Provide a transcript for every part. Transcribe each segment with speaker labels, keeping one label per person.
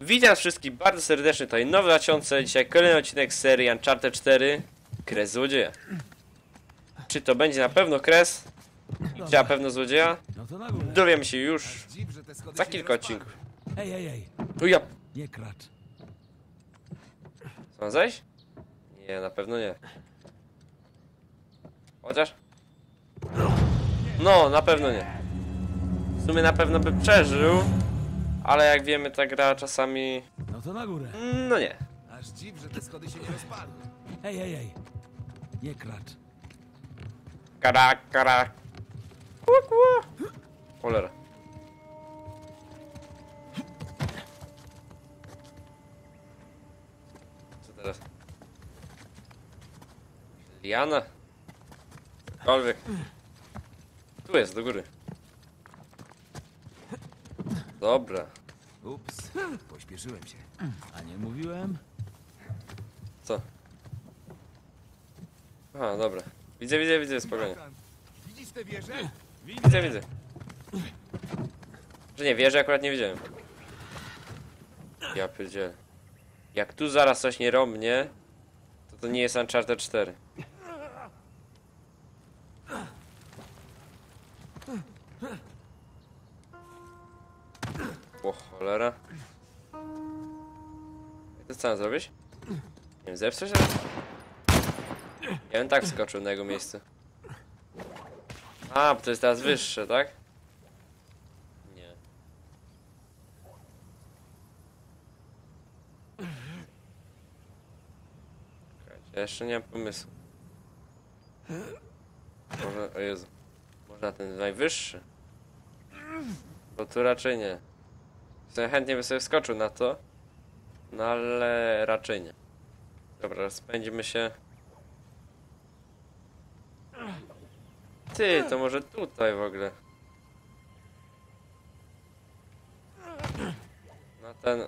Speaker 1: Witam wszystkich bardzo serdecznie, tutaj nowy naciące, dzisiaj kolejny odcinek serii Uncharted 4 Kres Złodzieja. Czy to będzie na pewno Kres? Czy na pewno Złodzieja? Dowiemy się już za kilka odcinków.
Speaker 2: Ej, ej, ej,
Speaker 1: Tu ja...
Speaker 2: nie kracz.
Speaker 1: Co, mam zejść? Nie, na pewno nie. Chociaż? No, na pewno nie. W sumie na pewno by przeżył, ale jak wiemy ta gra czasami...
Speaker 2: No to na górę.
Speaker 1: No nie.
Speaker 3: Aż dziw, że te schody się nie rozpadły.
Speaker 2: Ej, ej, ej, nie kracz.
Speaker 1: Kara, kara. Kła, kła. Cholera. Co teraz? Liana? Cokolwiek. Tu jest, do góry. Dobra.
Speaker 3: Ups, pośpieszyłem się.
Speaker 2: A nie mówiłem?
Speaker 1: Co? Aha, dobra. Widzę, widzę, widzę, spokojnie.
Speaker 3: Widzisz tę wieżę?
Speaker 1: Widzę, widzę. Że nie, wierzę akurat nie widziałem. Ja pierdzielę. Jak tu zaraz coś nie romnie, to to nie jest Uncharted 4. O cholera. To co mam zrobić? Nie wiem, zepsuć się? Ja bym tak skoczył na jego miejsce. A, bo to jest teraz wyższe, tak? Nie. Ja jeszcze nie mam pomysłu. Może, o Jezu. Może na ten najwyższy? Bo tu raczej nie. Ja chętnie bym sobie wskoczył na to. No ale raczej nie. Dobra, spędzimy się. Ty, to może tutaj w ogóle. Na ten.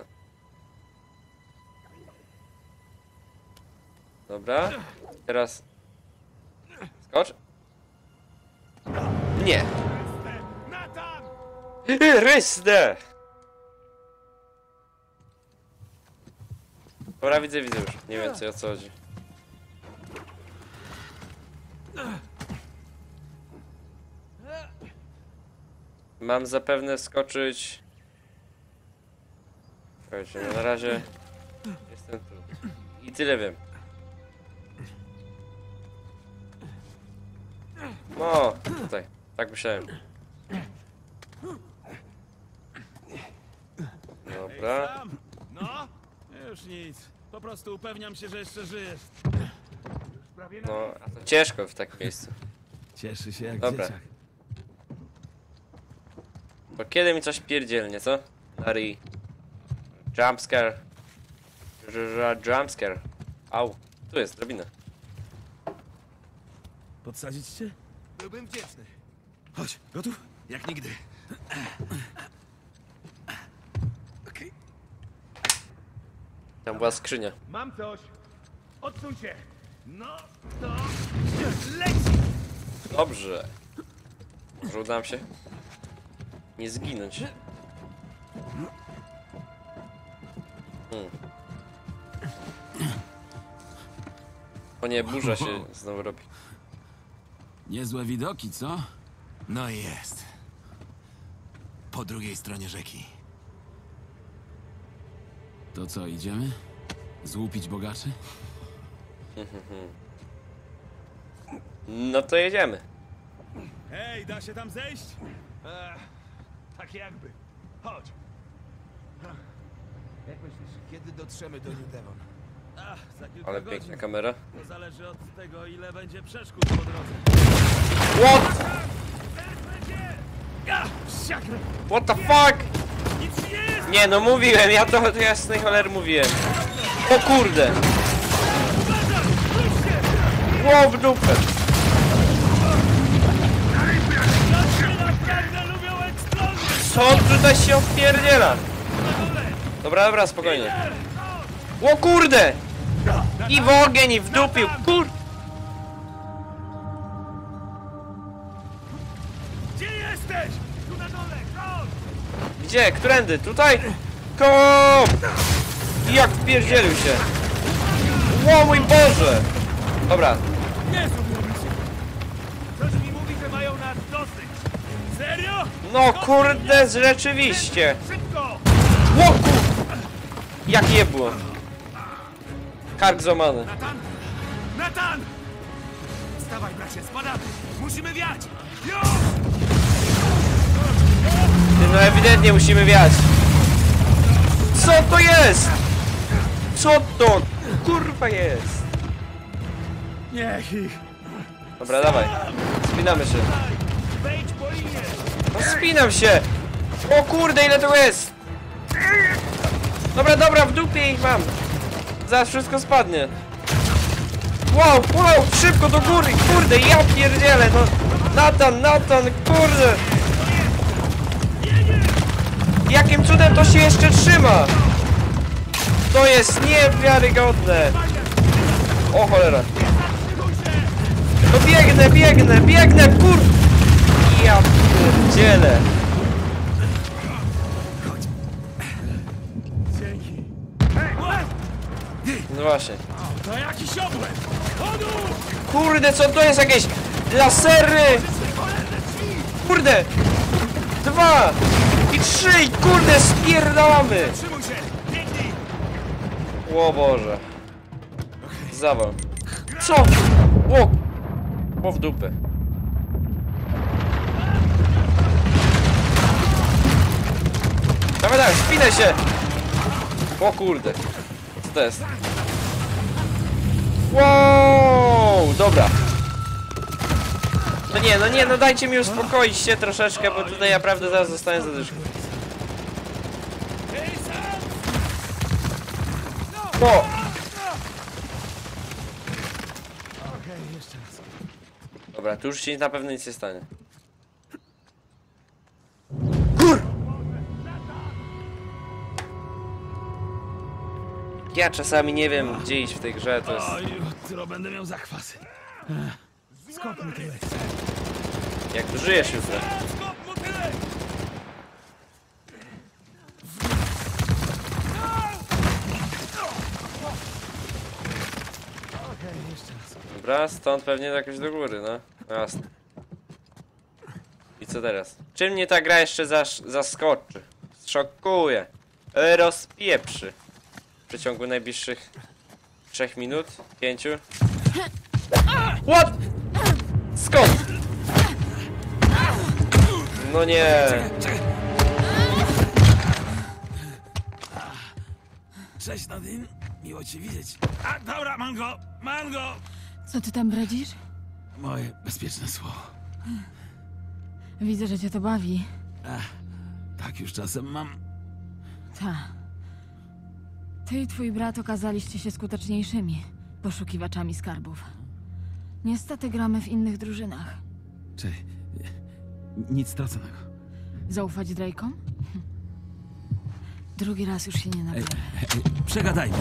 Speaker 1: Dobra. Teraz. Skocz. Nie.
Speaker 3: Nathan!
Speaker 1: Dobra, widzę, widzę już. Nie co o co chodzi. Mam zapewne skoczyć... Słuchajcie, no na razie jestem tu. I tyle wiem. No, tutaj. Tak myślałem. Dobra.
Speaker 2: Już nic. Po prostu upewniam się, że jeszcze żyjesz.
Speaker 1: No, ciężko w takim miejscu.
Speaker 2: Cieszy się jak
Speaker 1: Dobra.
Speaker 2: dzieciak.
Speaker 1: Bo kiedy mi coś pierdzielnie, co? Larry. Jumpscare. Jumpscare. Au. Tu jest drabina.
Speaker 2: Podsadzić cię?
Speaker 3: Byłbym wdzięczny.
Speaker 2: Chodź, gotów?
Speaker 3: Jak nigdy.
Speaker 1: Tam była skrzynia.
Speaker 4: Mam coś! Odsuń się!
Speaker 3: No, to...
Speaker 1: Dobrze. Może uda nam się nie zginąć. Hmm. O nie, burza się znowu robi.
Speaker 2: Niezłe widoki, co?
Speaker 3: No i jest. Po drugiej stronie rzeki.
Speaker 2: To co, idziemy? Złupić bogaczy?
Speaker 1: No to jedziemy.
Speaker 2: Hej, da się tam zejść?
Speaker 4: Ech, tak jakby. Chodź!
Speaker 3: Jak myślisz, kiedy dotrzemy do New Devon?
Speaker 2: Ach, za kilka
Speaker 1: Ale
Speaker 2: godzin.
Speaker 1: piękna kamera.
Speaker 2: To zależy od tego, ile będzie przeszkód po drodze.
Speaker 1: What? What the fuck?
Speaker 2: Nic nie jest!
Speaker 1: Nie no mówiłem, ja to to jasnej cholery mówiłem. O kurde! Ło w dupę! Co tutaj się opierdziela? Dobra, dobra, spokojnie. O kurde! I w ogień, i w dupił, kur...
Speaker 4: Gdzie?
Speaker 1: Którędy? Tutaj? Kop! Jak wpierdzielił się! Ło mój Boże! Dobra,
Speaker 2: Nie.
Speaker 5: Coś mi mówi, że mają nas dosyć.
Speaker 2: Serio?
Speaker 1: no kurde, rzeczywiście!
Speaker 5: Szybko!
Speaker 1: Ło kur... Jak je było? Kark złamany.
Speaker 2: Natan! Natan! Stawaj, bracie, spadamy! Musimy wiać! Jo!
Speaker 1: No ewidentnie musimy wiać. Co to jest? Co to kurwa jest?
Speaker 2: Niech ich!
Speaker 1: Dobra, dawaj. Spinamy się. No spinam się! O kurde, ile tu jest! Dobra, dobra, w dupie ich mam. Zaraz wszystko spadnie. Wow, wow, szybko do góry, kurde, ja pierdzielę, no. Natan, Natan, kurde. Jakim cudem to się jeszcze trzyma? To jest niewiarygodne. O cholera. No biegnę, biegnę, biegnę, kur... Ja pierdzielę. No właśnie.
Speaker 2: To jakiś!
Speaker 1: Kurde, co to jest jakieś lasery? Kurde! Dwa! I trzy! I kurde, spierdalamy!
Speaker 2: Trzymaj się! Biegnij!
Speaker 1: O Boże. Zawał. Co? Ło! Ło w dupę. Dawaj, dawaj, spinaj się! O kurde. Co to jest? Wow! Dobra. No nie, no nie, no dajcie mi uspokoić się troszeczkę, bo tutaj naprawdę zaraz zostanę zadyszką. O! Dobra, tu już się na pewno nic nie stanie. Kur! Ja czasami nie wiem, gdzie iść w tej grze, to jest...
Speaker 2: Oj, jutro będę miał zakwasy. Skop mu tyle.
Speaker 1: Jak tu żyjesz
Speaker 2: tyle! Okej, jeszcze raz.
Speaker 1: Dobra, stąd pewnie jakoś do góry, no. Jasne. I co teraz? Czym mnie ta gra jeszcze zasz, zaskoczy? Szokuje. E, Rozpieprzy. W przeciągu najbliższych 3 minut? 5? What? Skąd? No nie.
Speaker 2: Cześć Nadine, miło cię widzieć. A, dobra, mam go, mam go!
Speaker 6: Co ty tam bredzisz?
Speaker 2: Moje bezpieczne słowo.
Speaker 6: Widzę, że cię to bawi.
Speaker 2: Tak już czasem mam.
Speaker 6: Ta. Ty i twój brat okazaliście się skuteczniejszymi poszukiwaczami skarbów. Niestety gramy w innych drużynach.
Speaker 2: Czy nic straconego.
Speaker 6: Zaufać Drake'om? Hm. Drugi raz już się nie nabiorę.
Speaker 2: Przegadajmy.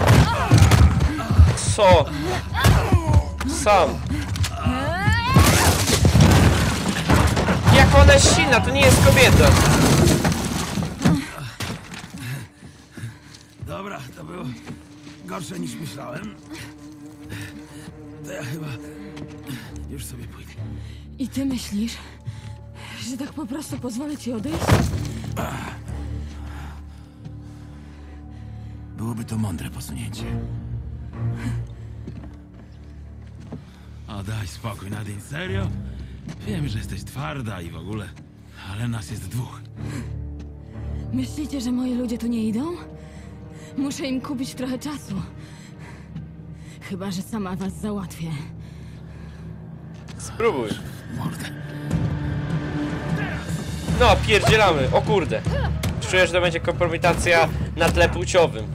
Speaker 1: Co? Sam. Jak ona jest silna, to nie jest kobieta.
Speaker 2: Dobra, to było gorsze niż myślałem. To ja chyba już sobie pójdę.
Speaker 6: I ty myślisz, że tak po prostu pozwolę ci odejść?
Speaker 2: Byłoby to mądre posunięcie. O, daj spokój, Nadine, serio? Wiem, że jesteś twarda i w ogóle, ale nas jest dwóch.
Speaker 6: Myślicie, że moi ludzie tu nie idą? Muszę im kupić trochę czasu. Chyba, że sama was załatwię.
Speaker 1: Spróbuj.
Speaker 2: Mordę.
Speaker 1: No, pierdzielamy. O kurde. Czuję, że to będzie kompromitacja na tle płciowym.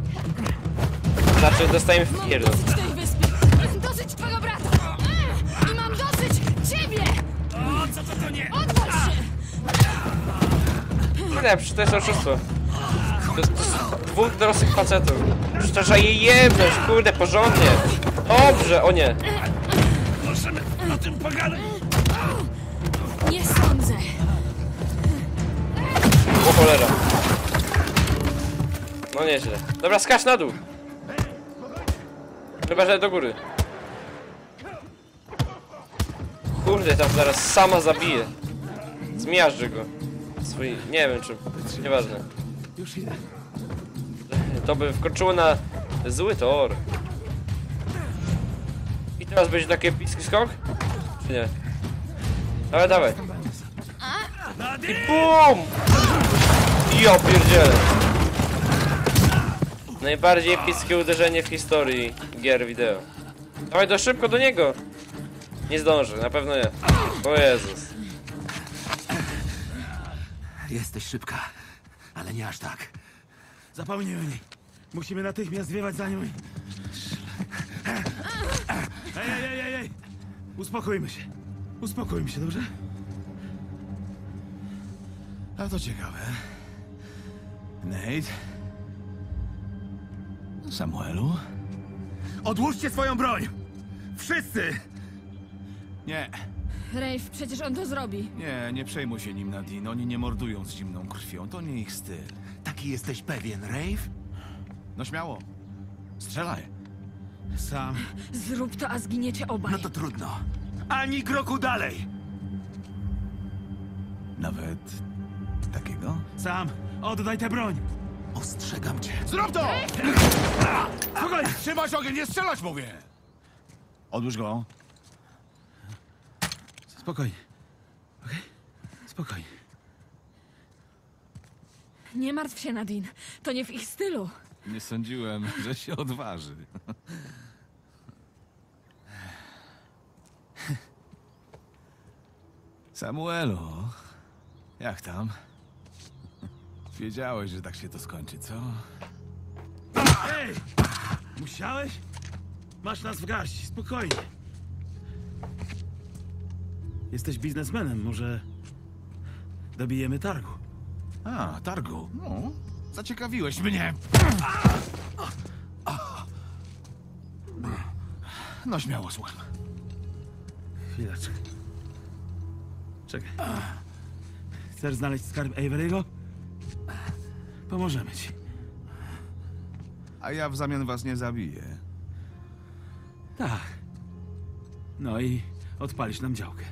Speaker 1: Znaczy, dostajemy w pierdol.
Speaker 6: Dosyć twego brata! I mam dosyć ciebie!
Speaker 2: O, co to to nie?
Speaker 6: Odwal się!
Speaker 1: Lepszy, to jest oszustwo. To to jest dwóch dorosłych facetów. Przecież trzeba je jebnąć, kurde, porządnie. Dobrze, o nie. Cholera. No nieźle. Dobra, skacz na dół. Chyba, że do góry. Kurde, tam zaraz sama zabije. Zmiażdży go. Swój, nie wiem czy, nieważne.
Speaker 7: Już idę.
Speaker 1: To by wkroczyło na zły tor. I teraz będzie taki epicki skok? Czy nie? Dawaj, dawaj. I BUM! Ja pierdzielę. Najbardziej epickie uderzenie w historii gier wideo. Dawaj do szybko do niego. Nie zdążę, na pewno nie. O Jezus.
Speaker 3: Jesteś szybka, ale nie aż tak.
Speaker 7: Zapomnij o niej. Musimy natychmiast wiewać za nią i... Ej, ej, ej, ej, ej! Uspokójmy się. Uspokójmy się, dobrze? A to ciekawe. Nate? Samuelu?
Speaker 8: Odłóżcie swoją broń! Wszyscy!
Speaker 7: Nie,
Speaker 6: Rafe, przecież on to zrobi.
Speaker 7: nie, nie przejmuj się nim, Nadine. Oni nie mordują z zimną krwią. To nie ich styl.
Speaker 3: Taki jesteś pewien, Rave?
Speaker 7: No śmiało. Strzelaj. Sam.
Speaker 6: Zrób to, a zginiecie obaj.
Speaker 3: No to trudno.
Speaker 8: Ani kroku dalej!
Speaker 7: Nawet takiego? Sam, oddaj tę broń!
Speaker 3: Ostrzegam cię.
Speaker 7: Zrób to! Spokojnie, trzymać ogień, nie strzelać, mówię! Odłóż go. Spokojnie. Okej? Spokojnie.
Speaker 6: Nie martw się, Nadine. To nie w ich stylu.
Speaker 7: Nie sądziłem, że się odważy. Samuelu, jak tam? Wiedziałeś, że tak się to skończy, co? Ej! Musiałeś? Masz nas w garści, spokojnie. Jesteś biznesmenem, może dobijemy targu? A, targu. No, zaciekawiłeś mnie. No śmiało, słucham. Chwileczkę. Czekaj. Chcesz znaleźć skarb Avery'ego? Pomożemy ci.
Speaker 9: A ja w zamian was nie zabiję.
Speaker 7: Tak. No i odpalisz nam działkę.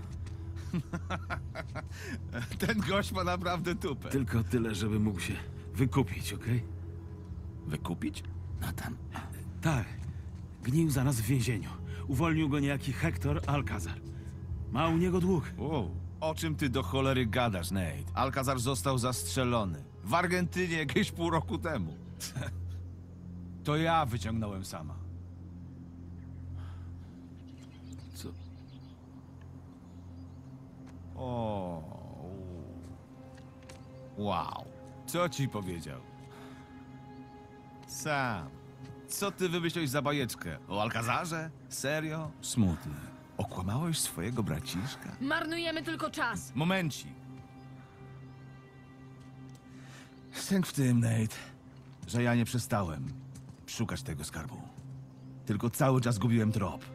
Speaker 9: Ten gość ma naprawdę tupę.
Speaker 7: Tylko tyle, żeby mógł się wykupić, okej?
Speaker 9: Wykupić?
Speaker 3: Nathan,
Speaker 7: Tak. Gnił za nas w więzieniu. Uwolnił go niejaki Hector Alcazar. Ma u niego dług.
Speaker 9: Wow. O czym ty do cholery gadasz, Nate? Alcazar został zastrzelony. W Argentynie jakieś pół roku temu. To ja wyciągnąłem sama.
Speaker 7: Co?
Speaker 9: O. Wow. Co ci powiedział? Sam. Co ty wymyśliłeś za bajeczkę? O Alcazarze? Serio?
Speaker 7: Smutny.
Speaker 9: Okłamałeś swojego braciszka?
Speaker 6: Marnujemy tylko czas.
Speaker 9: Momencik.
Speaker 7: Sęk w tym, Nate, że ja nie przestałem szukać tego skarbu. Tylko cały czas gubiłem trop.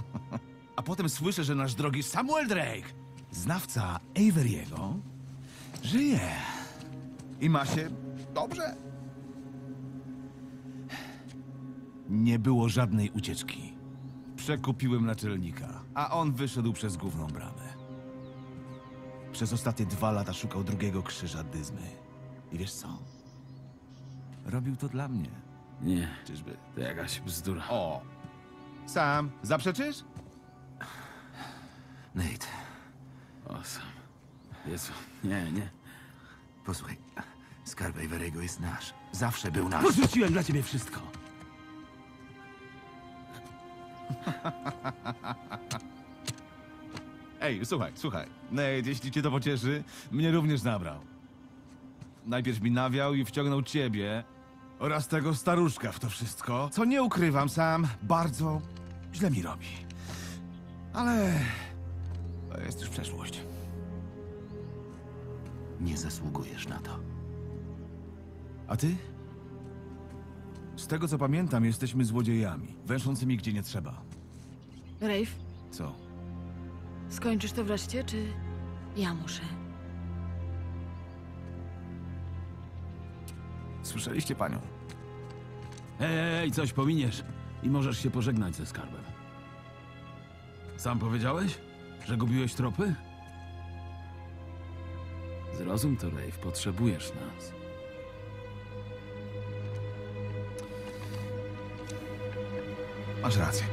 Speaker 7: A potem słyszę, że nasz drogi Samuel Drake, znawca Avery'ego, żyje.
Speaker 9: I ma się dobrze?
Speaker 7: Nie było żadnej ucieczki. Przekupiłem naczelnika, a on wyszedł przez główną bramę. Przez ostatnie dwa lata szukał drugiego krzyża Dyzmy. I wiesz co? Robił to dla mnie.
Speaker 2: Nie,
Speaker 7: Czyżby?
Speaker 2: to jakaś bzdura.
Speaker 9: O. Sam, zaprzeczysz?
Speaker 3: Nate,
Speaker 2: O, sam. Jezu, nie, nie.
Speaker 3: posłuchaj. Skarb Avery'ego jest nasz. Zawsze był nasz.
Speaker 7: Porzuciłem dla ciebie wszystko.
Speaker 9: Ej, słuchaj, słuchaj. Nate, jeśli cię to pocieszy, mnie również nabrał. Najpierw mi nawiał i wciągnął ciebie oraz tego staruszka w to wszystko, co nie ukrywam sam, bardzo źle mi robi. Ale to jest już przeszłość.
Speaker 3: Nie zasługujesz na to.
Speaker 7: A ty? Z tego co pamiętam, jesteśmy złodziejami, węszącymi gdzie nie trzeba.
Speaker 6: Rafe,
Speaker 7: Co?
Speaker 6: skończysz to wreszcie, czy ja muszę?
Speaker 7: Słyszeliście panią?
Speaker 10: Ej, coś pominiesz i możesz się pożegnać ze skarbem. Sam powiedziałeś, że gubiłeś tropy? Zrozum to, Rafe, potrzebujesz nas.
Speaker 7: Masz rację.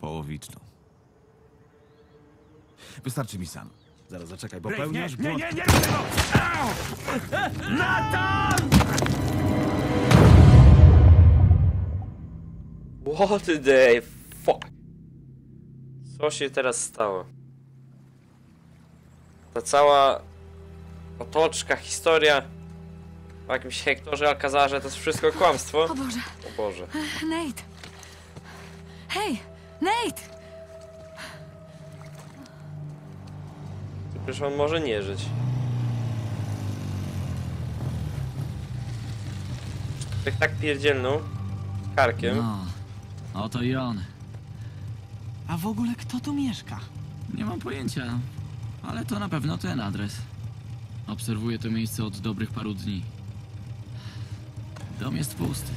Speaker 7: Połowiczną. Wystarczy mi sam.
Speaker 3: Zaraz zaczekaj,
Speaker 2: Rafe, nie,
Speaker 3: popełniasz
Speaker 2: nie,
Speaker 3: błąd.
Speaker 2: nie, nie, nie, tego! Au! Nathan!
Speaker 1: What the fuck? Co się teraz stało? Ta cała otoczka, historia o jakimś Hektorze Alcazarze to jest wszystko kłamstwo?
Speaker 11: O Boże,
Speaker 1: O Boże.
Speaker 11: Nate! Hej, Nate!
Speaker 1: Przecież on może nie żyć. Tak tak pierdzielną karkiem.
Speaker 10: No, oto i on.
Speaker 12: A w ogóle kto tu mieszka?
Speaker 10: Nie mam pojęcia, ale to na pewno ten adres. Obserwuję to miejsce od dobrych paru dni. Dom jest pusty.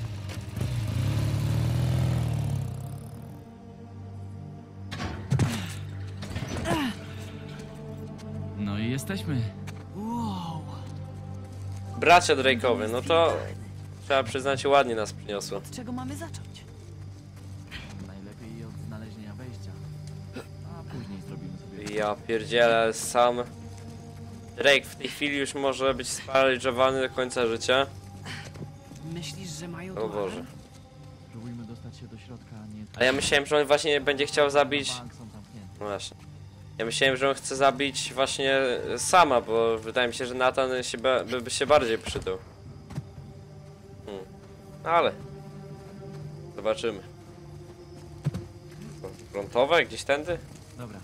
Speaker 10: Jesteśmy.
Speaker 12: Wow.
Speaker 1: Bracia Drake'owy, no to trzeba przyznać ładnie nas przyniosło.
Speaker 12: Od czego mamy zacząć?
Speaker 10: Najlepiej od znalezienia wejścia. A później zrobimy sobie...
Speaker 1: Ja pierdzielę sam. Drake w tej chwili już może być sparaliżowany do końca życia.
Speaker 12: Myślisz, że mają
Speaker 1: O Boże.
Speaker 12: alarm?
Speaker 10: Spróbujmy dostać się do środka, nie...
Speaker 1: A ja myślałem, że on właśnie będzie chciał zabić... No właśnie. Ja myślałem, że on chce zabić właśnie sama, bo wydaje mi się, że Nathan się ba- by, by się bardziej przydał. Hmm. No ale... Zobaczymy. Co, Frontowe? Gdzieś tędy?
Speaker 10: Dobra,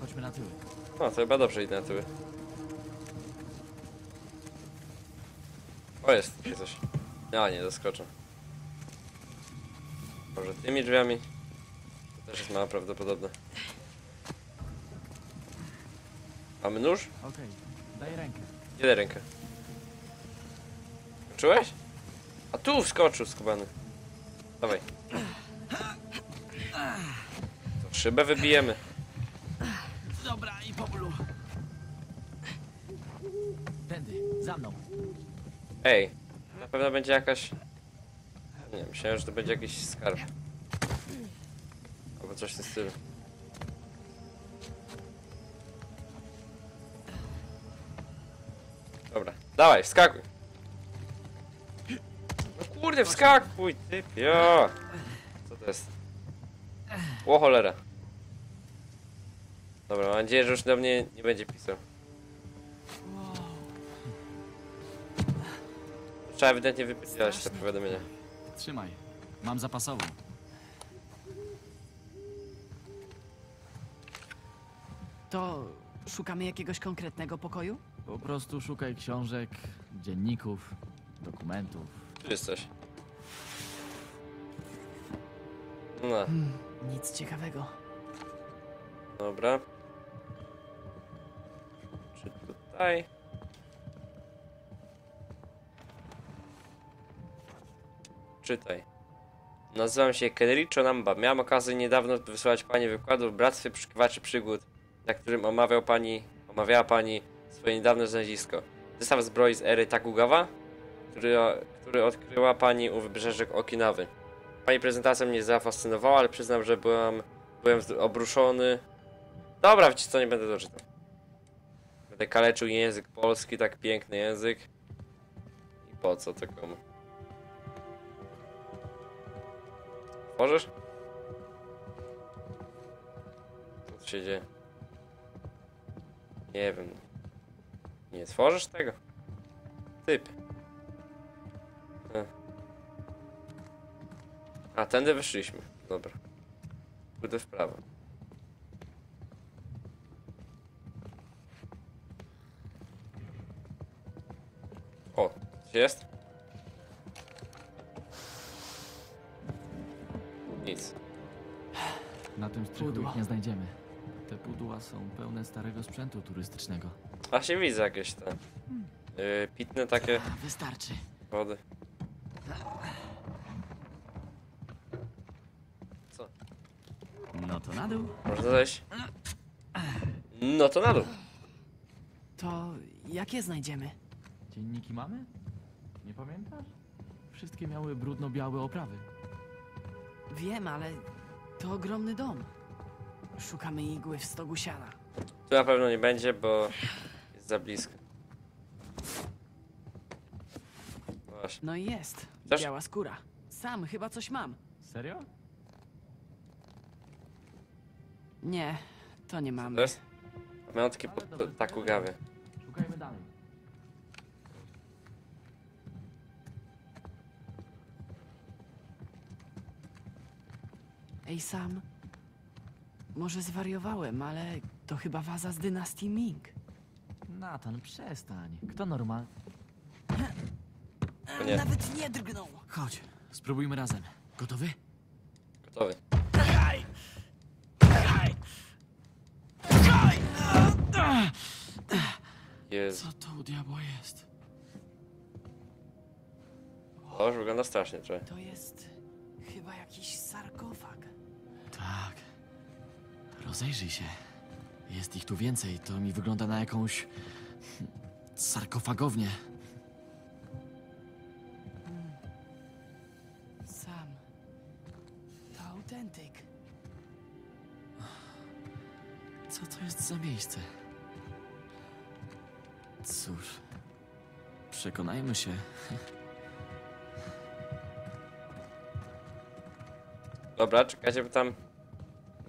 Speaker 10: chodźmy na tyły.
Speaker 1: No, to chyba dobrze idę na tyły. O, jest tutaj coś. A, nie, zaskoczę. Może tymi drzwiami? To też jest mało prawdopodobne. Mamy nóż?
Speaker 10: Okej, daj rękę.
Speaker 1: Gdzie daj rękę? Skoczyłeś? A tu wskoczył skubany. Dawaj. To szybę wybijemy.
Speaker 10: Dobra, i po bólu. Tędy, za mną.
Speaker 1: Ej, na pewno będzie jakaś... Nie, myślałem, że to będzie jakiś skarb. Albo coś w tym stylu. Dawaj, wskakuj! No kurde, wskakuj, typio! Co to jest? O cholera. Dobra, mam nadzieję, że już do mnie nie będzie pisał. Trzeba ewidentnie wypisać te powiadomienia.
Speaker 10: Trzymaj, mam zapasową.
Speaker 12: To szukamy jakiegoś konkretnego pokoju?
Speaker 10: Po prostu szukaj książek, dzienników, dokumentów.
Speaker 1: Tu jest coś. No,
Speaker 12: Nic ciekawego.
Speaker 1: dobra. Czy tutaj? Czytaj. Nazywam się Kenricho Namba. Miałem okazję niedawno wysłać pani wykładu w Bractwie Przyszukiwaczy Przygód, na którym omawiał pani, omawiała pani swoje niedawne znalezisko. Zestaw zbroi z ery Takugawa, który, który odkryła pani u wybrzeżek Okinawy. Pani prezentacja mnie zafascynowała, ale przyznam, że byłam, byłem obruszony. Dobra, wiecie co, nie będę doczytał. Będę kaleczył język polski, tak piękny język. I po co to komu? Tworzysz? Co tu się dzieje? Nie wiem. Nie tworzysz tego? Typ. E. A, tędy wyszliśmy. Dobra. Pójdę w prawo. O, jest? Nic.
Speaker 10: Na tym strychu ich nie znajdziemy. Te pudła są pełne starego sprzętu turystycznego.
Speaker 1: A się widzę jakieś te. Yy, pitne takie
Speaker 12: Wystarczy.
Speaker 1: wody. Co?
Speaker 12: No to na dół.
Speaker 1: Można zejść? No to na dół.
Speaker 12: To jakie znajdziemy?
Speaker 10: Dzienniki mamy? Nie pamiętasz? Wszystkie miały brudno-białe oprawy.
Speaker 12: Wiem, ale to ogromny dom. Szukamy igły w stogu siana.
Speaker 1: Tu na pewno nie będzie, bo jest za blisko. No Właśnie.
Speaker 12: No i jest.
Speaker 1: Też?
Speaker 12: Biała skóra. Sam chyba coś mam.
Speaker 10: Serio?
Speaker 12: Nie, to nie mamy.
Speaker 1: To jest? Miałem takie pod, tak ugawy.
Speaker 10: Szukajmy dalej.
Speaker 12: Ej, Sam. Może zwariowałem, ale to chyba waza z dynastii Ming.
Speaker 10: Nathan, przestań. Kto normal?
Speaker 1: Nie,
Speaker 12: Nawet nie drgnął.
Speaker 10: Chodź, spróbujmy razem. Gotowy?
Speaker 1: gotowy. Jezu,
Speaker 10: Co to u diabła jest?
Speaker 1: to już wygląda strasznie trochę.
Speaker 12: To jest chyba jakiś sarkofag.
Speaker 10: Tak. Rozejrzyj się. Jest ich tu więcej. To mi wygląda na jakąś... sarkofagownię.
Speaker 12: Sam. To autentyk.
Speaker 10: Co to jest za miejsce? Cóż... Przekonajmy się.
Speaker 1: Dobra, czekajcie, bo tam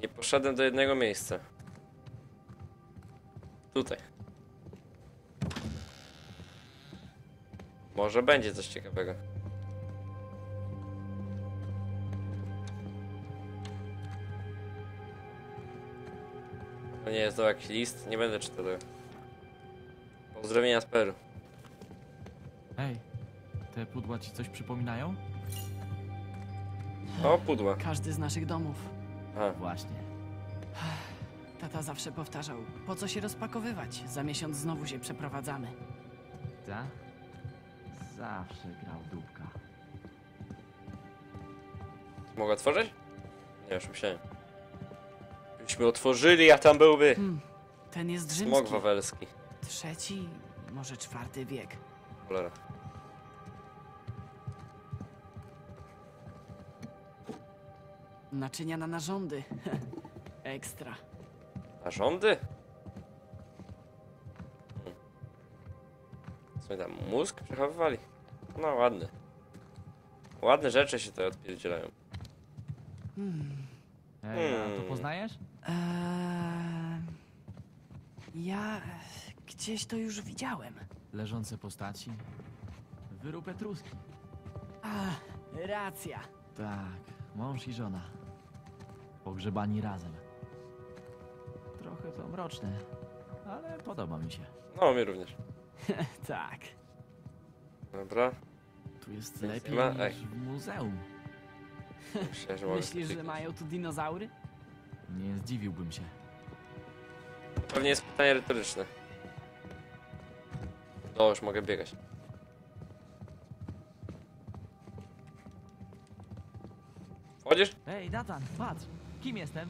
Speaker 1: nie poszedłem do jednego miejsca. Tutaj. Może będzie coś ciekawego. To nie jest to jakiś list, nie będę czytał tego. Pozdrowienia z Peru.
Speaker 10: Ej, te pudła ci coś przypominają?
Speaker 1: O, pudła.
Speaker 12: Każdy z naszych domów.
Speaker 1: Aha.
Speaker 10: Właśnie.
Speaker 12: Tata zawsze powtarzał, po co się rozpakowywać? Za miesiąc znowu się przeprowadzamy.
Speaker 10: Ta? Zawsze grał dupka.
Speaker 1: Mogę otworzyć? Nie, już myślałem. Gdybyśmy otworzyli, a tam byłby
Speaker 12: Hmm, ten jest rzymski.
Speaker 1: smog wawelski.
Speaker 12: Trzeci, może czwarty wiek.
Speaker 1: Cholera.
Speaker 12: Naczynia na narządy. Ekstra.
Speaker 1: Narządy? Hmm. Co tam, mózg przechowywali? No ładny. Ładne rzeczy się tutaj odpierdzielają.
Speaker 10: Ej, a to
Speaker 1: Hmm.
Speaker 10: poznajesz?
Speaker 12: Eee, ja gdzieś to już widziałem.
Speaker 10: Leżące postaci. Wyrób etruski.
Speaker 12: A, racja.
Speaker 10: Tak, mąż i żona. Pogrzebani razem. To mroczne, ale podoba mi się.
Speaker 1: No, mi również.
Speaker 12: tak.
Speaker 1: Dobra.
Speaker 10: Tu jest
Speaker 1: nie
Speaker 10: lepiej
Speaker 1: ma?
Speaker 10: niż w muzeum.
Speaker 1: Myślę, że mogę
Speaker 12: Myślisz, że
Speaker 1: kliknąć.
Speaker 12: mają tu dinozaury?
Speaker 10: Nie zdziwiłbym się.
Speaker 1: Pewnie jest pytanie retoryczne. No, już mogę biegać. Wchodzisz?
Speaker 10: Ej, Nathan, patrz! Kim jestem?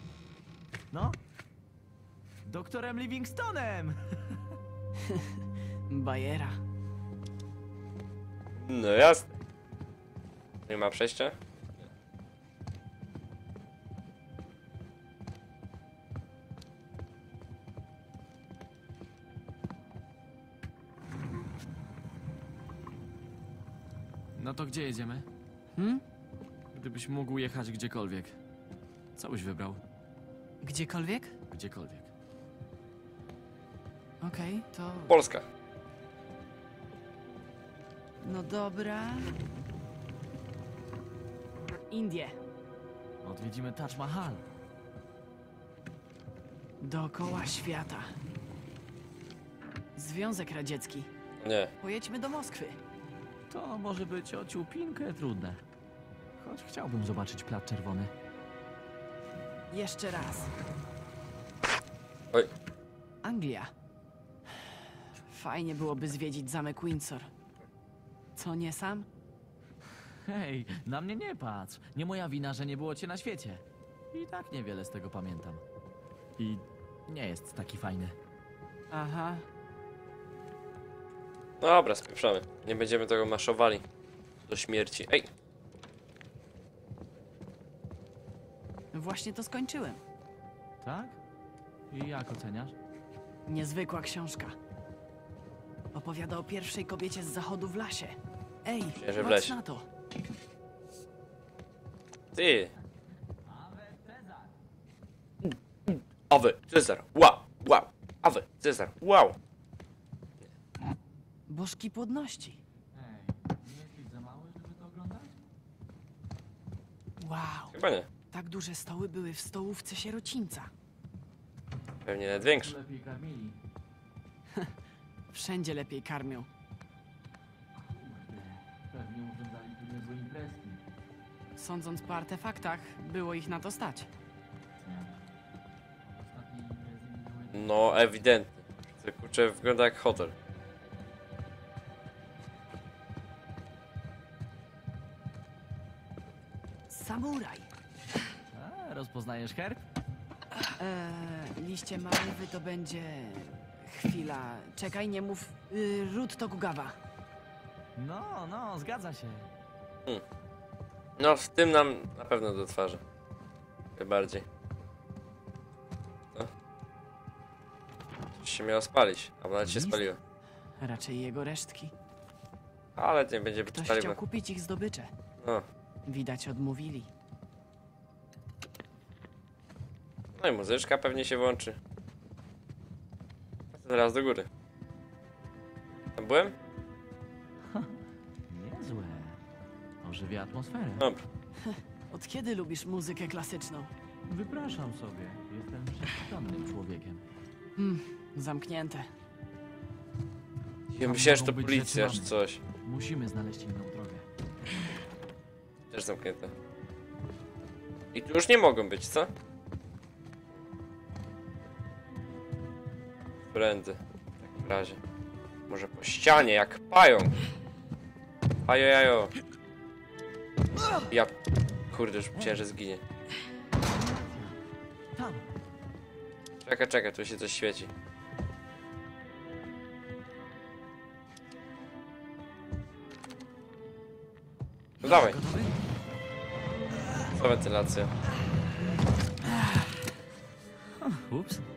Speaker 10: No? Doktorem Livingstonem!
Speaker 12: Bajera.
Speaker 1: No jasne. Nie ma przejścia?
Speaker 10: No to gdzie jedziemy?
Speaker 12: Hmm?
Speaker 10: Gdybyś mógł jechać gdziekolwiek. Co byś wybrał?
Speaker 12: Gdziekolwiek?
Speaker 10: Gdziekolwiek.
Speaker 12: Okej, to...
Speaker 1: Polska.
Speaker 12: No dobra. Indie.
Speaker 10: Odwiedzimy Taj Mahal.
Speaker 12: Dookoła świata. Związek Radziecki.
Speaker 1: Nie.
Speaker 12: Pojedźmy do Moskwy.
Speaker 10: To może być o ciupinkę trudne. Choć chciałbym zobaczyć Plac Czerwony.
Speaker 12: Jeszcze raz.
Speaker 1: Oj.
Speaker 12: Anglia. Fajnie byłoby zwiedzić zamek Windsor. Co nie sam?
Speaker 10: Hej, na mnie nie patrz. Nie moja wina, że nie było cię na świecie. I tak niewiele z tego pamiętam. I nie jest taki fajny.
Speaker 12: Aha.
Speaker 1: Dobra, spieprzamy. Nie będziemy tego maszowali do śmierci. Ej,
Speaker 12: Właśnie to skończyłem.
Speaker 10: Tak? I jak oceniasz?
Speaker 12: Niezwykła książka. Opowiada o pierwszej kobiecie z zachodu w lasie. Ej,
Speaker 1: że w
Speaker 12: patrz
Speaker 1: lesie.
Speaker 12: na to.
Speaker 1: ty! Awe, Cezar, wow, wow! Awe, Cezar, wow!
Speaker 12: Bożki płodności.
Speaker 10: Hej, nie jesteś za mały, żeby to oglądać?
Speaker 12: Wow.
Speaker 1: Chyba nie.
Speaker 12: Tak duże stoły były w stołówce sierocińca.
Speaker 1: Pewnie nawet większy.
Speaker 10: Lepiej karmili.
Speaker 12: Wszędzie lepiej karmią.
Speaker 10: Kurde, pewnie urządzali tu niezłe imprezki.
Speaker 12: Sądząc po artefaktach, było ich na to stać.
Speaker 10: Nie. Ostatnie imprezy minęły...
Speaker 1: No, ewidentnie. To kurczę wygląda jak hotel.
Speaker 12: Samuraj.
Speaker 10: A, rozpoznajesz herb?
Speaker 12: Eee, liście malwy to będzie... Chwila. Czekaj, nie mów... Y, ród Tokugawa.
Speaker 10: No, no, zgadza się.
Speaker 1: No, w tym nam na pewno do twarzy. Tym bardziej. Co? Coś się miało spalić, a nawet się
Speaker 10: List?
Speaker 1: spaliło.
Speaker 12: Raczej jego resztki.
Speaker 1: Ale nie będzie
Speaker 12: Ktoś chciał kupić ich zdobycze.
Speaker 1: No.
Speaker 12: Widać odmówili.
Speaker 1: no i muzyczka pewnie się włączy. Teraz do góry. Tam byłem?
Speaker 10: Niezłe. Ożywia atmosferę.
Speaker 1: Dobra.
Speaker 12: Od kiedy lubisz muzykę klasyczną?
Speaker 10: Wypraszam sobie. Jestem przekształconym człowiekiem.
Speaker 12: Hmm, zamknięte.
Speaker 1: Ja myślałem, że to policja czy coś.
Speaker 10: Musimy znaleźć inną drogę.
Speaker 1: Też zamknięte. I tu już nie mogą być, co? Prędy. W takim razie. Może po ścianie, jak pająk. Jajo. Ja... Kurde, już myślałem, że zginie. Czekaj, czekaj, tu się coś świeci. No dawaj, co wentylacja.
Speaker 10: Ups.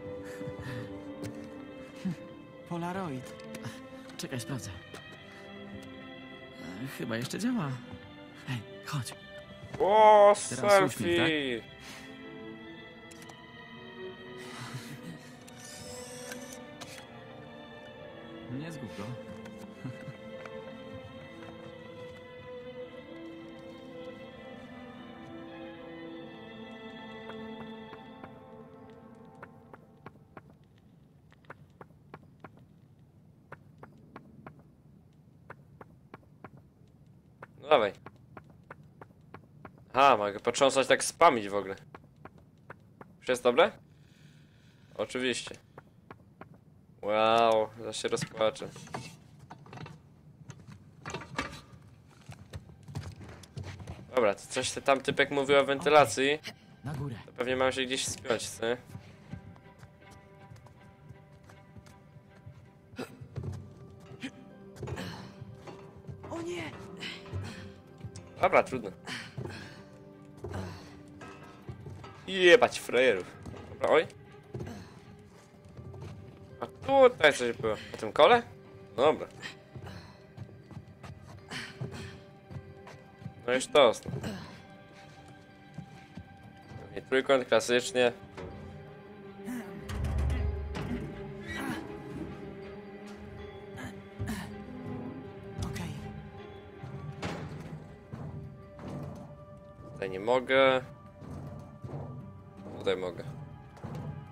Speaker 12: Polaroid.
Speaker 10: Czekaj, sprawdzę. E, Chyba jeszcze działa. Hej, chodź.
Speaker 1: O,
Speaker 10: Teraz
Speaker 1: selfie!
Speaker 10: Nie zgub go.
Speaker 1: No dawaj. A, mogę potrząsać tak spamić w ogóle. Już jest dobre? Oczywiście. Wow, zaraz się rozpłaczę. Dobra, to coś ty tam typek mówił o wentylacji.
Speaker 10: Na górę.
Speaker 1: To pewnie mam się gdzieś spiąć, co Dobra, trudno. Jebać frajerów. Dobra, oj. A tutaj coś było. Po tym kole? Dobra. No już to. Trójkąt klasycznie. Tutaj mogę.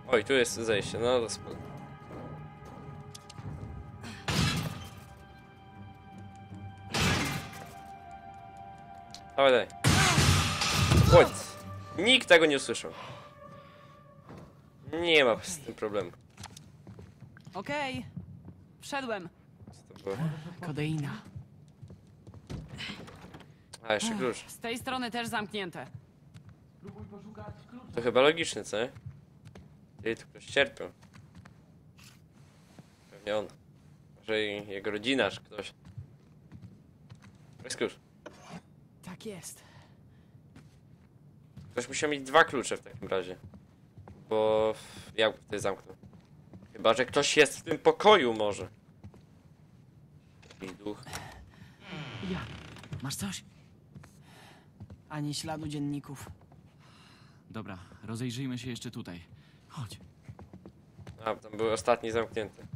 Speaker 1: Oj, tu jest zejście, no to spoko. Dawaj, daj. Chodź. Nikt tego nie usłyszał. Nie ma z tym problemu.
Speaker 12: Okej. Wszedłem.
Speaker 1: Co to było?
Speaker 12: Kodeina.
Speaker 1: A, jeszcze klucz.
Speaker 12: Z tej strony też zamknięte.
Speaker 1: To chyba logiczne, co nie? Tu ktoś cierpiał. Pewnie on. Może i jego rodzina, czy ktoś. Klucz.
Speaker 12: Tak jest.
Speaker 1: Ktoś musiał mieć dwa klucze w takim razie. Bo jak tutaj zamknął? Chyba, że ktoś jest w tym pokoju może. Taki duch.
Speaker 12: Ja.
Speaker 10: Masz coś?
Speaker 12: Ani śladu dzienników.
Speaker 10: Dobra, rozejrzyjmy się jeszcze tutaj. Chodź.
Speaker 1: A, tam były ostatni zamknięte.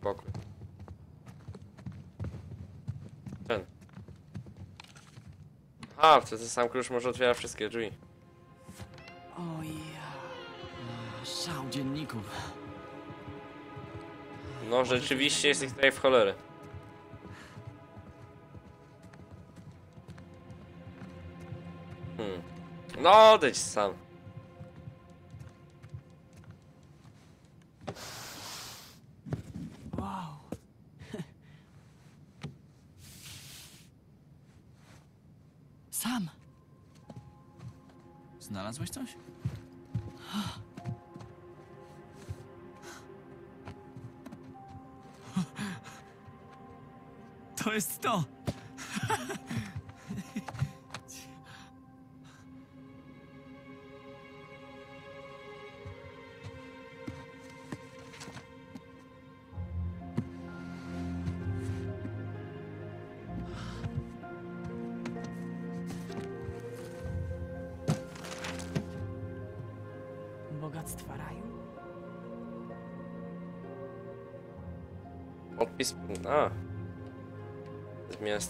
Speaker 1: Pokój. Ten. A, to ten sam klucz może otwiera wszystkie drzwi.
Speaker 12: O ja.
Speaker 10: Szał dzienników.
Speaker 1: No, rzeczywiście jest ich tutaj w cholerę. Hmm. No, odejdź sam.
Speaker 12: Wow. Sam.
Speaker 10: Znalazłeś coś?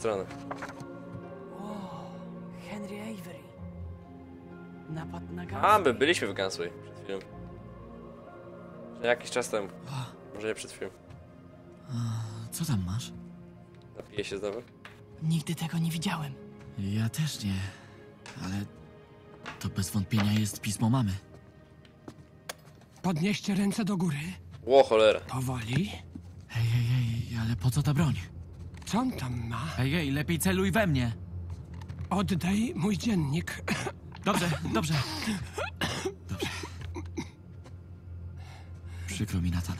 Speaker 1: Stronę.
Speaker 12: O, Henry Avery. Napad na
Speaker 1: A, my byliśmy w Gunsway przed chwilą. Jakiś czas temu. Może nie przed chwilą.
Speaker 10: Co tam masz?
Speaker 1: Napiję się znowu.
Speaker 12: Nigdy tego nie widziałem.
Speaker 10: Ja też nie, ale to bez wątpienia jest pismo mamy.
Speaker 8: Podnieście ręce do góry.
Speaker 1: Ło, cholera.
Speaker 8: Powoli.
Speaker 10: Hej, hej, hej, ale po co ta broń?
Speaker 8: Co on tam ma?
Speaker 10: Hej, hej, lepiej celuj we mnie.
Speaker 8: Oddaj mój dziennik.
Speaker 10: Dobrze, dobrze. Dobrze. Przykro mi, Nathan.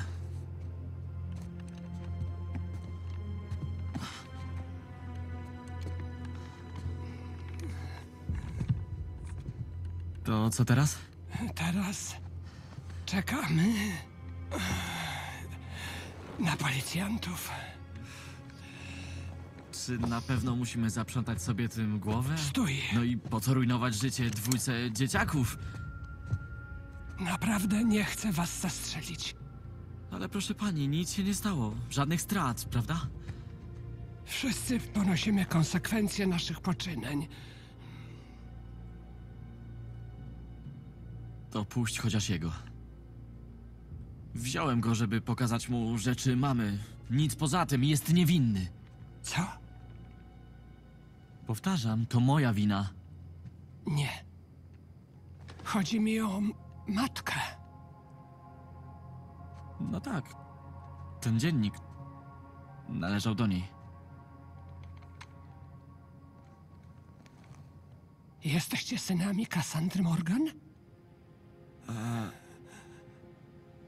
Speaker 10: To co teraz?
Speaker 8: Teraz czekamy na policjantów.
Speaker 10: Czy na pewno musimy zaprzątać sobie tym głowę?
Speaker 8: Stój.
Speaker 10: No i po co rujnować życie dwójce dzieciaków?
Speaker 8: Naprawdę nie chcę was zastrzelić.
Speaker 10: Ale proszę pani, nic się nie stało. Żadnych strat, prawda?
Speaker 8: Wszyscy ponosimy konsekwencje naszych poczynań.
Speaker 10: To puść chociaż jego. Wziąłem go, żeby pokazać mu rzeczy mamy. Nic poza tym, jest niewinny.
Speaker 8: Co?
Speaker 10: Powtarzam, to moja wina.
Speaker 8: Nie. Chodzi mi o matkę.
Speaker 10: No tak. Ten dziennik należał do niej.
Speaker 8: Jesteście synami Cassandry Morgan?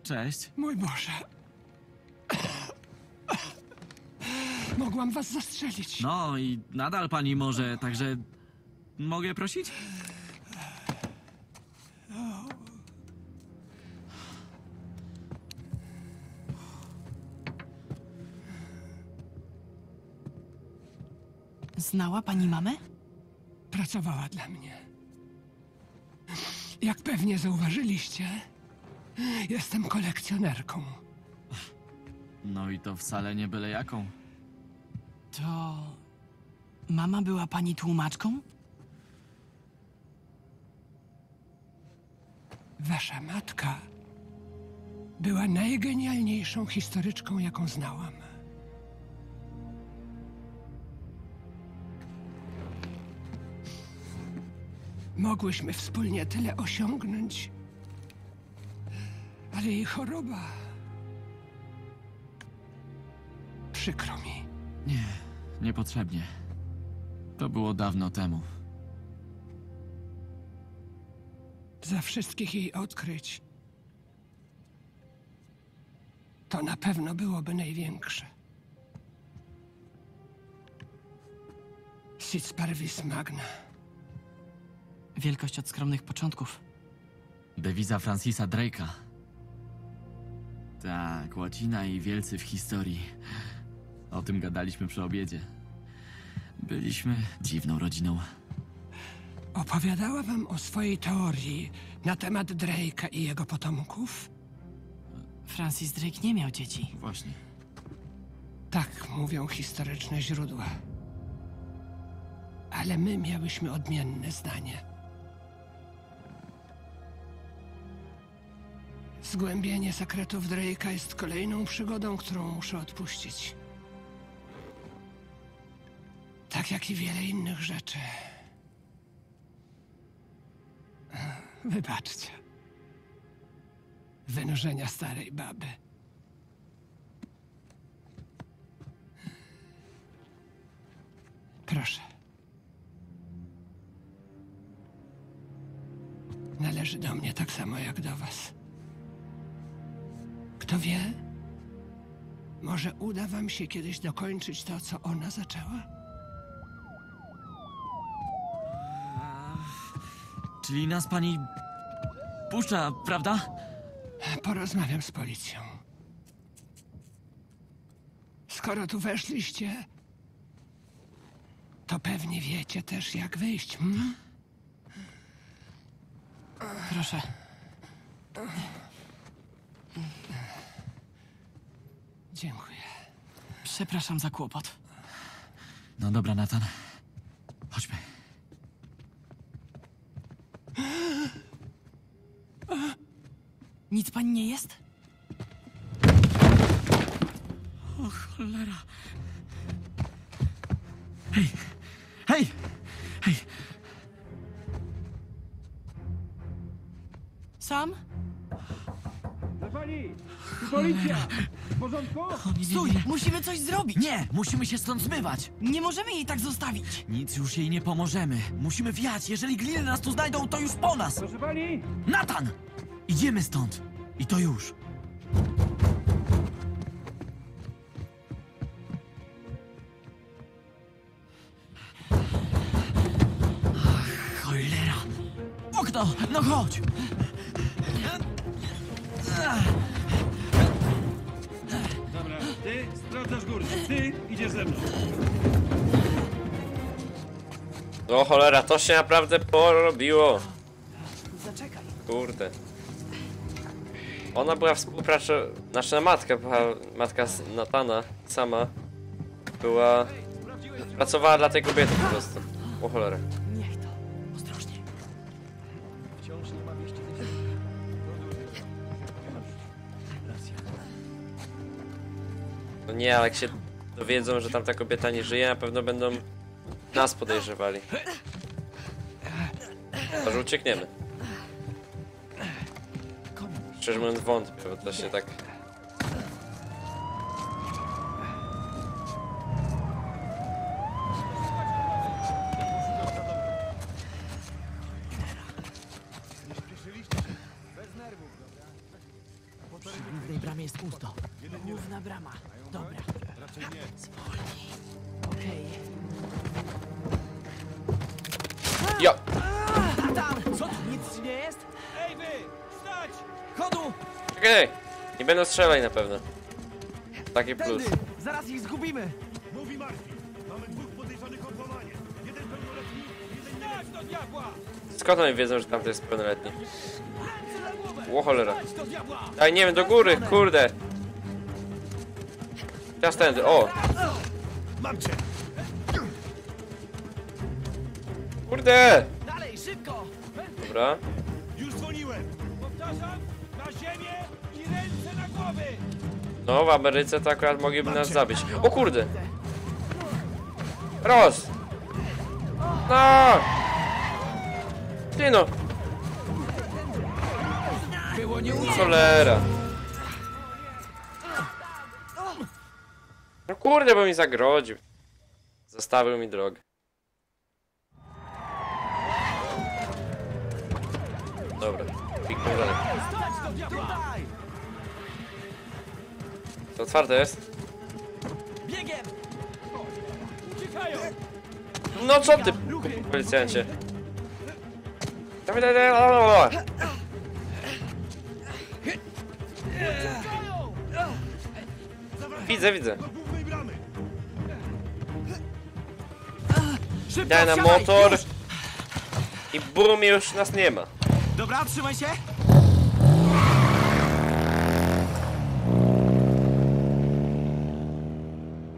Speaker 10: Cześć.
Speaker 8: Mój Boże. Mogłam was zastrzelić.
Speaker 10: No i nadal pani może, także mogę prosić?
Speaker 12: Znała pani mamę?
Speaker 8: Pracowała dla mnie. Jak pewnie zauważyliście, jestem kolekcjonerką.
Speaker 10: No i to wcale nie byle jaką.
Speaker 12: To. Mama była pani tłumaczką?
Speaker 8: Wasza matka była najgenialniejszą historyczką, jaką znałam. Mogłyśmy wspólnie tyle osiągnąć, ale jej choroba Przykro mi.
Speaker 10: Nie, niepotrzebnie. To było dawno temu.
Speaker 8: Za wszystkich jej odkryć. To na pewno byłoby największe. Sit parvis magna.
Speaker 12: Wielkość od skromnych początków.
Speaker 10: Dewiza Francisa Drake'a. Tak, łacina i wielcy w historii. O tym gadaliśmy przy obiedzie. Byliśmy dziwną rodziną.
Speaker 8: Opowiadała wam o swojej teorii na temat Drake'a i jego potomków?
Speaker 12: Francis Drake nie miał dzieci.
Speaker 10: Właśnie.
Speaker 8: Tak mówią historyczne źródła. Ale my miałyśmy odmienne zdanie. Zgłębienie sekretów Drake'a jest kolejną przygodą, którą muszę odpuścić. Tak jak i wiele innych rzeczy. Wybaczcie. Wynurzenia starej baby. Proszę. Należy do mnie tak samo jak do was. Kto wie? Może uda wam się kiedyś dokończyć to, co ona zaczęła?
Speaker 10: Czyli nas pani puszcza, prawda?
Speaker 8: Porozmawiam z policją. Skoro tu weszliście, to pewnie wiecie też, jak wyjść. Hmm?
Speaker 12: Proszę.
Speaker 8: Dziękuję.
Speaker 12: Przepraszam za kłopot.
Speaker 10: No dobra, Nathan. Chodźmy.
Speaker 12: Nic pani nie jest?
Speaker 10: Hej! Hej! Hej!
Speaker 12: Sam?
Speaker 2: Policja! W porządku?
Speaker 12: Stój! Musimy coś zrobić!
Speaker 10: Nie! Musimy się stąd zmywać!
Speaker 12: Nie możemy jej tak zostawić!
Speaker 10: Nic już jej nie pomożemy. Musimy wiać. Jeżeli gliny nas tu znajdą, to już po nas!
Speaker 2: Proszę pani!
Speaker 10: Nathan! Idziemy stąd. I to już. Ach, cholera! Okno! No chodź!
Speaker 2: Dobra, ty sprawdzasz górę. Ty idziesz ze mną.
Speaker 1: O cholera, to się naprawdę porobiło.
Speaker 12: Zaczekaj.
Speaker 1: Kurde. Ona była współpracą... Nasza matka była... Matka z Natana sama była... Pracowała dla tej kobiety po prostu. O cholera.
Speaker 12: Niech to. Ostrożnie.
Speaker 1: No nie, ale jak się dowiedzą, że tamta kobieta nie żyje, na pewno będą nas podejrzewali. Może uciekniemy. Szczerze mówiąc wątpię, bo to się tak...
Speaker 12: Nie
Speaker 1: strzelać na pewno. Taki plus.
Speaker 12: Zaraz ich zgubimy!
Speaker 2: Mówi Marfi. Mamy dwóch podejrzanych o włamanie. Jeden pełnoletni, jeden Stać do diabła!
Speaker 1: Skąd oni wiedzą, że tamto jest pełnoletni? O cholera. Daj, nie wiem, do góry, kurde! Teraz tędy, o!
Speaker 2: Mam cię!
Speaker 1: Kurde!
Speaker 12: Dalej, szybko!
Speaker 1: Dobra. No, w Ameryce to akurat mogliby nas zabić. O kurde! Roz! No! Ty no! Cholera! No kurde, bo mi zagrodził. Zostawił mi drogę. Dobra, piknij dalej. To otwarte jest? No co ty, policjancie? Dawaj, dawaj, dawaj, dawaj. Widzę, widzę. Daj na motor. I bum, już nas nie ma.
Speaker 3: Dobra, trzymaj się!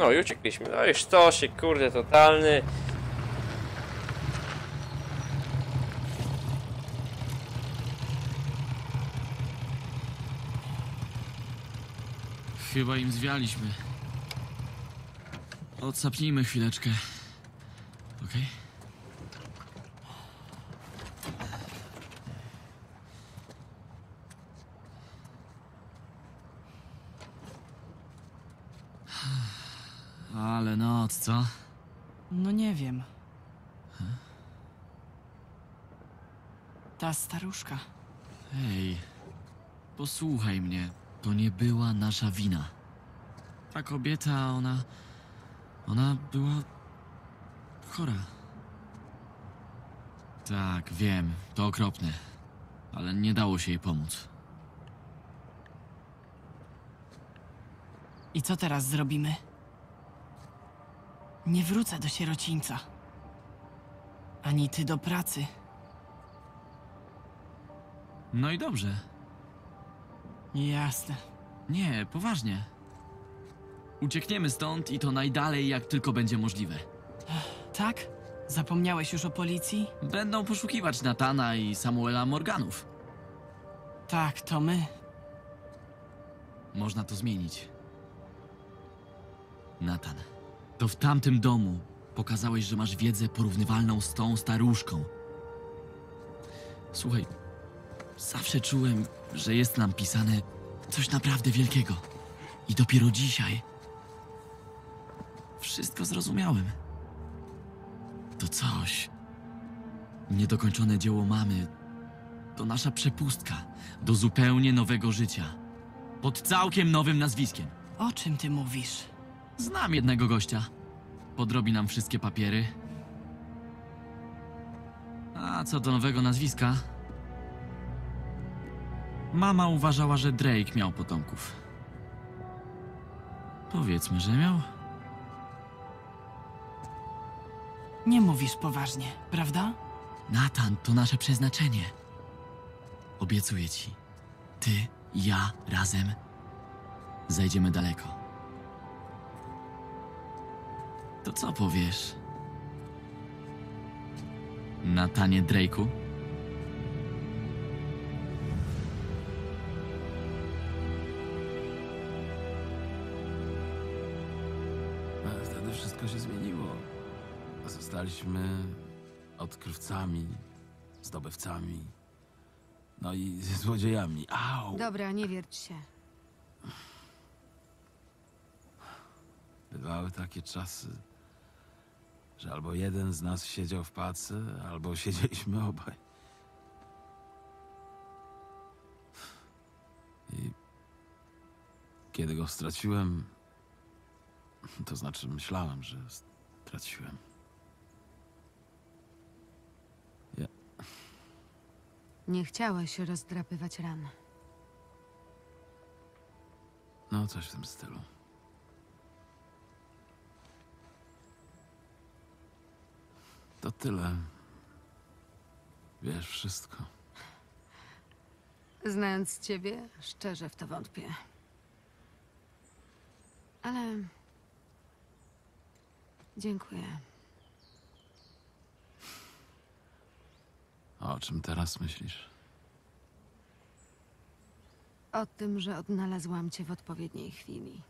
Speaker 1: No i uciekliśmy. No i sztosik, kurde, totalny.
Speaker 10: Chyba im zwialiśmy. Odsapnijmy chwileczkę. Okej? Ale co?
Speaker 12: No nie wiem. Ta staruszka.
Speaker 10: Hej, posłuchaj mnie. To nie była nasza wina. Ta kobieta, ona. Ona była. chora. Tak, wiem, to okropne. Ale nie dało się jej pomóc.
Speaker 12: I co teraz zrobimy? Nie wrócę do sierocińca. Ani ty do pracy.
Speaker 10: No i dobrze.
Speaker 12: Jasne.
Speaker 10: Nie, poważnie. Uciekniemy stąd i to najdalej, jak tylko będzie możliwe.
Speaker 12: Tak? Zapomniałeś już o policji?
Speaker 10: Będą poszukiwać Natana i Samuela Morganów.
Speaker 12: Tak, to my.
Speaker 10: Można to zmienić. Nathan, to w tamtym domu pokazałeś, że masz wiedzę porównywalną z tą staruszką. Słuchaj, zawsze czułem, że jest nam pisane coś naprawdę wielkiego. I dopiero dzisiaj wszystko zrozumiałem. To coś. Niedokończone dzieło mamy to nasza przepustka do zupełnie nowego życia. Pod całkiem nowym nazwiskiem.
Speaker 12: O czym ty mówisz?
Speaker 10: Znam jednego gościa. Podrobi nam wszystkie papiery. A co do nowego nazwiska? Mama uważała, że Drake miał potomków. Powiedzmy, że miał.
Speaker 12: Nie mówisz poważnie, prawda?
Speaker 10: Nathan, to nasze przeznaczenie. Obiecuję ci. Ty i ja razem zajdziemy daleko. To co powiesz? Natanie Drake'u?
Speaker 2: Ale wtedy wszystko się zmieniło. Zostaliśmy odkrywcami, zdobywcami, no i złodziejami. Au!
Speaker 11: Dobra, nie wierć się.
Speaker 2: Bywały takie czasy, że albo jeden z nas siedział w pacy, albo siedzieliśmy obaj. I kiedy go straciłem, to znaczy myślałem, że straciłem.
Speaker 11: Nie chciałeś rozdrapywać ran.
Speaker 2: No, coś w tym stylu. To tyle. Wiesz wszystko.
Speaker 11: Znając ciebie, szczerze w to wątpię. Ale. Dziękuję.
Speaker 2: A o czym teraz myślisz?
Speaker 11: O tym, że odnalazłam cię w odpowiedniej chwili.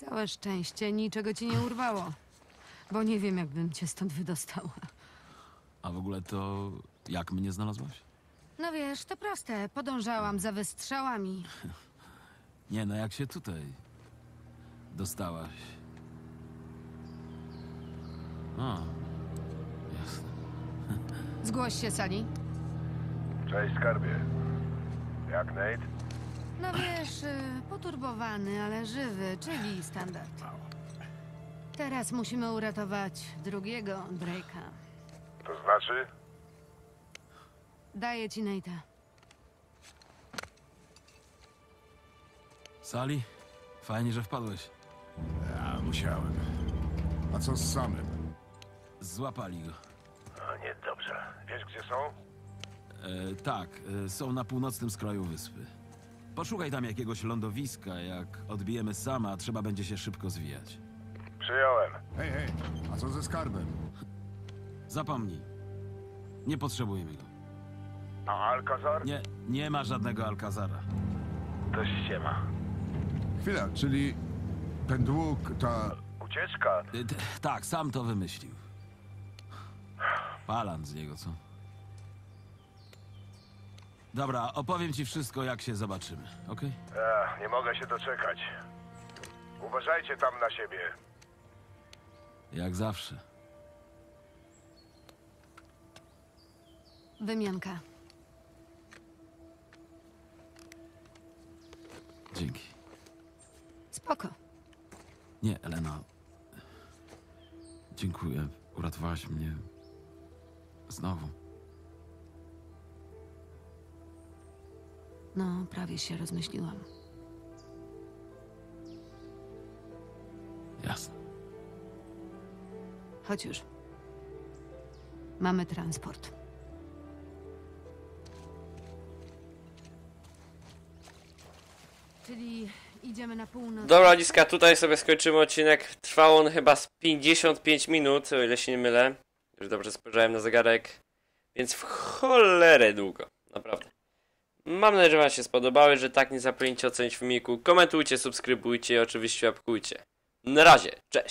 Speaker 11: Całe szczęście niczego ci nie urwało. Bo nie wiem, jakbym cię stąd wydostała.
Speaker 2: A w ogóle to jak mnie znalazłaś?
Speaker 11: No wiesz, to proste. Podążałam za wystrzałami.
Speaker 2: Nie no, jak się tutaj dostałaś? A, jasne.
Speaker 11: Zgłoś się, Sali.
Speaker 13: Cześć, skarbie. Jak Nate?
Speaker 11: No wiesz, y, poturbowany, ale żywy, czyli standard. Teraz musimy uratować drugiego Drake'a.
Speaker 13: To znaczy?
Speaker 11: Daję ci Nate'a.
Speaker 2: Sali? Fajnie, że wpadłeś.
Speaker 9: Ja musiałem. A co z samym?
Speaker 2: Złapali go.
Speaker 13: A nie, dobrze. Wiesz, gdzie są?
Speaker 2: E, tak, e, są na północnym skraju wyspy. Poszukaj tam jakiegoś lądowiska. Jak odbijemy sama, trzeba będzie się szybko zwijać.
Speaker 13: Przyjąłem.
Speaker 9: Hej, hej, a co ze skarbem?
Speaker 2: Zapomnij. Nie potrzebujemy go.
Speaker 13: A Alcazar?
Speaker 2: Nie, nie ma żadnego Alcazara.
Speaker 13: To ściema.
Speaker 9: Chwila, czyli ten dług, ta...
Speaker 13: Ucieczka?
Speaker 2: T- tak, sam to wymyślił. Palan z niego, co? Dobra, opowiem ci wszystko, jak się zobaczymy, okej?
Speaker 13: Ech, nie mogę się doczekać. Uważajcie tam na siebie.
Speaker 2: Jak zawsze.
Speaker 11: Wymianka.
Speaker 2: Dzięki.
Speaker 11: Spoko.
Speaker 2: Nie, Elena. Dziękuję. Uratowałaś mnie. Znowu.
Speaker 11: No, prawie się rozmyśliłam.
Speaker 2: Jasne.
Speaker 11: Chodź już. Mamy transport. Czyli idziemy na północ.
Speaker 1: Dobra, Liska, tutaj sobie skończymy odcinek. Trwał on chyba z 55 minut, o ile się nie mylę. Już dobrze spojrzałem na zegarek. Więc w cholerę długo. Naprawdę. Mam nadzieję, że Wam się spodobały, że tak nie zapomnijcie ocenić filmiku. Komentujcie, subskrybujcie i oczywiście łapkujcie. Na razie, cześć!